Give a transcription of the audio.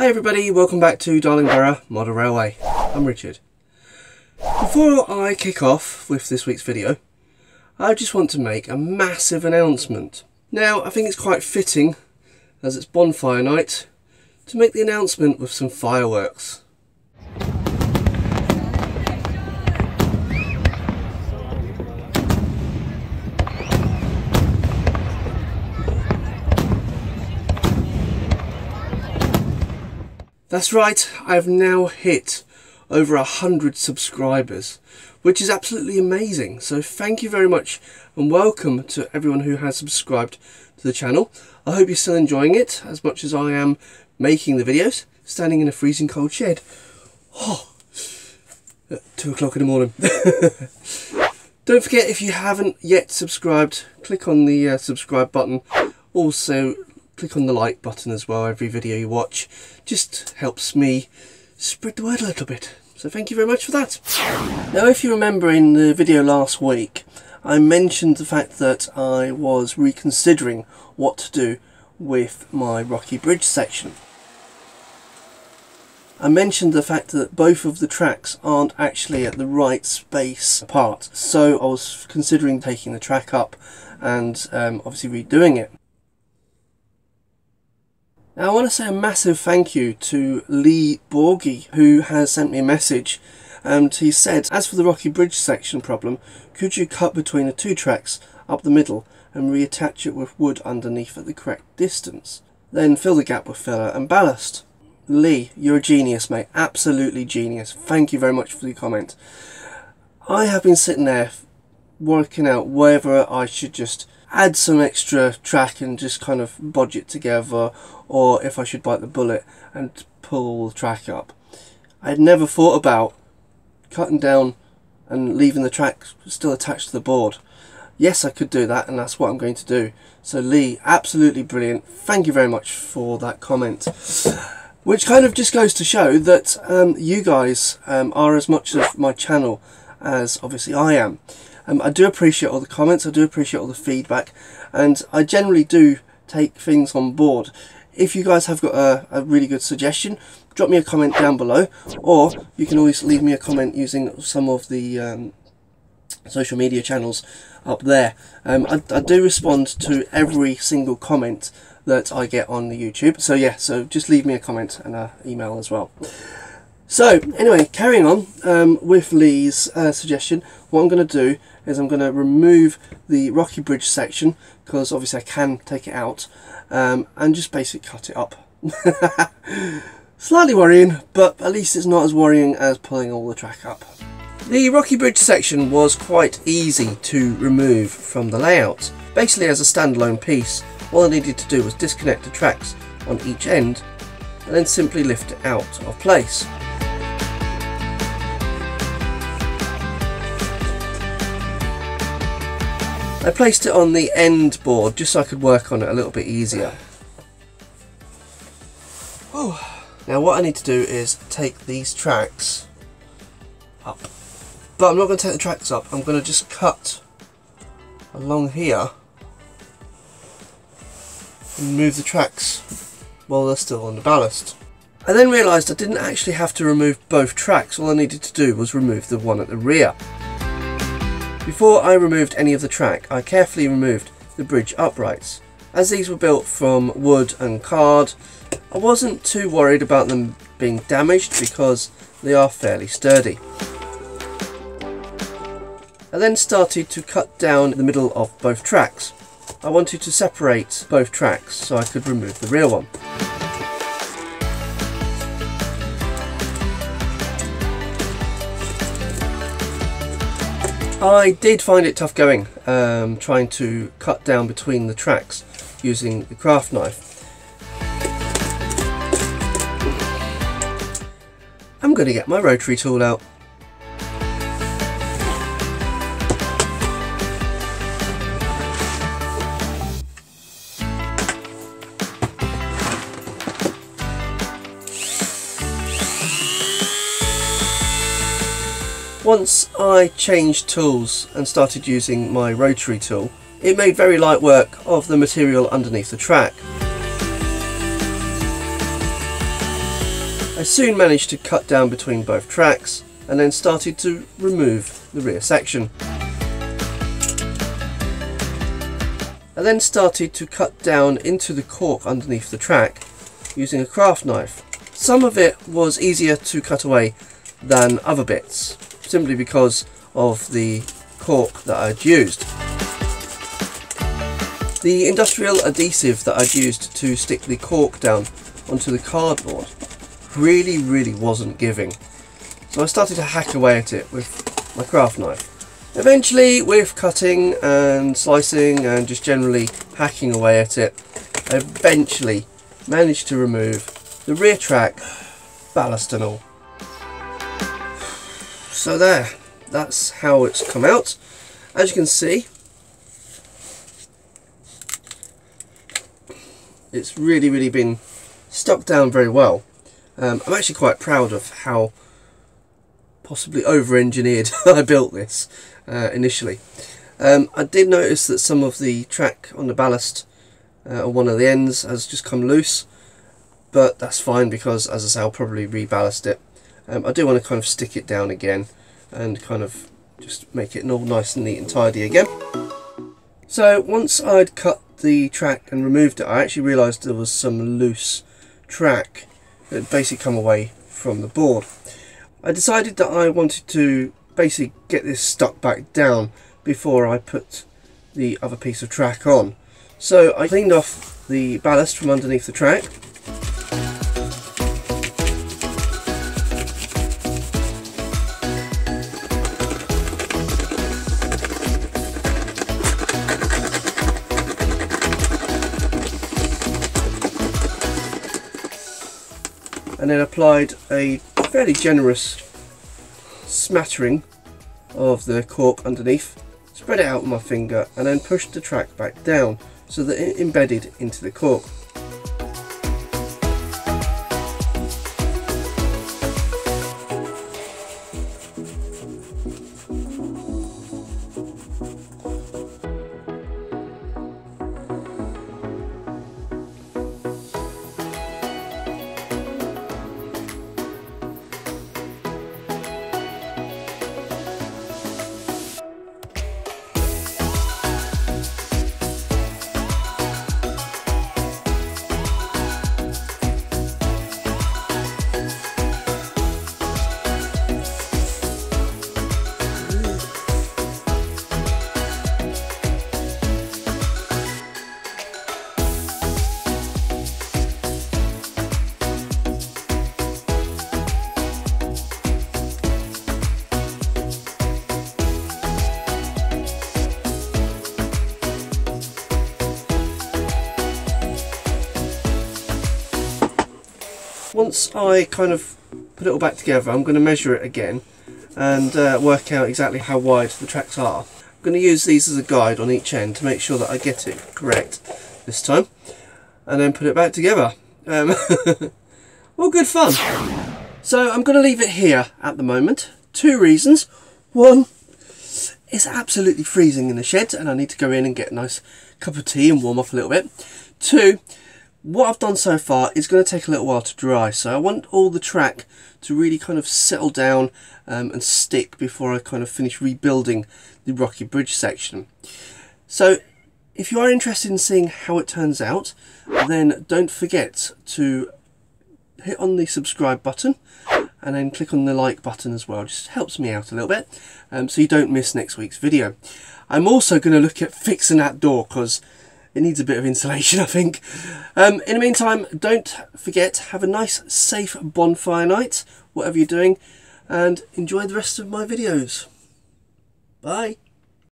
Hi everybody, welcome back to Darlingbrough Model Railway. I'm Richard. Before I kick off with this week's video, I just want to make a massive announcement. Now, I think it's quite fitting, as it's bonfire night, to make the announcement with some fireworks. That's right, I've now hit over a hundred subscribers, which is absolutely amazing. So thank you very much and welcome to everyone who has subscribed to the channel. I hope you're still enjoying it as much as I am making the videos, standing in a freezing cold shed. Oh, at two o'clock in the morning. Don't forget if you haven't yet subscribed, click on the uh, subscribe button. Also click on the like button as well every video you watch. Just helps me spread the word a little bit. So thank you very much for that. Now if you remember in the video last week I mentioned the fact that I was reconsidering what to do with my Rocky Bridge section. I mentioned the fact that both of the tracks aren't actually at the right space apart so I was considering taking the track up and um, obviously redoing it. Now I want to say a massive thank you to Lee Borgie who has sent me a message and he said, as for the Rocky Bridge section problem, could you cut between the two tracks up the middle and reattach it with wood underneath at the correct distance? Then fill the gap with filler and ballast. Lee, you're a genius mate, absolutely genius. Thank you very much for the comment. I have been sitting there working out whether I should just add some extra track and just kind of bodge it together or if I should bite the bullet and pull the track up. I had never thought about cutting down and leaving the track still attached to the board. Yes, I could do that and that's what I'm going to do. So Lee, absolutely brilliant. Thank you very much for that comment. Which kind of just goes to show that um, you guys um, are as much of my channel as obviously I am. Um, I do appreciate all the comments, I do appreciate all the feedback, and I generally do take things on board. If you guys have got a, a really good suggestion, drop me a comment down below, or you can always leave me a comment using some of the um, social media channels up there. Um, I, I do respond to every single comment that I get on the YouTube. So yeah, so just leave me a comment and an email as well. So anyway, carrying on um, with Lee's uh, suggestion, what I'm going to do is I'm going to remove the Rocky Bridge section because obviously I can take it out um, and just basically cut it up. Slightly worrying, but at least it's not as worrying as pulling all the track up. The Rocky Bridge section was quite easy to remove from the layout. Basically as a standalone piece, all I needed to do was disconnect the tracks on each end and then simply lift it out of place. I placed it on the end board just so I could work on it a little bit easier. Oh. Now what I need to do is take these tracks up. But I'm not going to take the tracks up, I'm going to just cut along here and move the tracks while they're still on the ballast. I then realised I didn't actually have to remove both tracks, all I needed to do was remove the one at the rear. Before I removed any of the track, I carefully removed the bridge uprights. As these were built from wood and card, I wasn't too worried about them being damaged because they are fairly sturdy. I then started to cut down the middle of both tracks. I wanted to separate both tracks so I could remove the rear one. I did find it tough going, um, trying to cut down between the tracks using the craft knife. I'm going to get my rotary tool out. Once I changed tools and started using my rotary tool, it made very light work of the material underneath the track. I soon managed to cut down between both tracks and then started to remove the rear section. I then started to cut down into the cork underneath the track using a craft knife. Some of it was easier to cut away than other bits, simply because of the cork that I'd used. The industrial adhesive that I'd used to stick the cork down onto the cardboard really, really wasn't giving. So I started to hack away at it with my craft knife. Eventually, with cutting and slicing and just generally hacking away at it, I eventually managed to remove the rear track, ballast and all. So there, that's how it's come out. As you can see, it's really, really been stuck down very well. Um, I'm actually quite proud of how possibly over-engineered I built this uh, initially. Um, I did notice that some of the track on the ballast uh, on one of the ends has just come loose, but that's fine because, as I say, I'll probably reballast it. Um, I do want to kind of stick it down again and kind of just make it all nice and neat and tidy again. So once I'd cut the track and removed it, I actually realised there was some loose track that had basically come away from the board. I decided that I wanted to basically get this stuck back down before I put the other piece of track on. So I cleaned off the ballast from underneath the track and then applied a fairly generous smattering of the cork underneath, spread it out with my finger and then pushed the track back down so that it embedded into the cork. Once I kind of put it all back together, I'm going to measure it again and uh, work out exactly how wide the tracks are. I'm going to use these as a guide on each end to make sure that I get it correct this time and then put it back together. Um, all good fun. So I'm going to leave it here at the moment. Two reasons. One, it's absolutely freezing in the shed and I need to go in and get a nice cup of tea and warm up a little bit. Two, what I've done so far is going to take a little while to dry so I want all the track to really kind of settle down um, and stick before I kind of finish rebuilding the Rocky Bridge section. So if you are interested in seeing how it turns out then don't forget to hit on the subscribe button and then click on the like button as well just helps me out a little bit um, so you don't miss next week's video. I'm also going to look at fixing that door because it needs a bit of insulation I think. Um, in the meantime don't forget have a nice safe bonfire night whatever you're doing and enjoy the rest of my videos. Bye.